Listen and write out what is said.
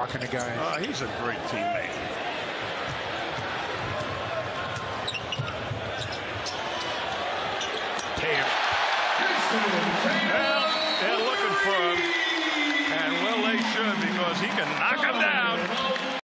Rocking the game. Uh, oh, he's a great teammate. Damn. Well, they're looking for him, and well, they should because he can knock him down.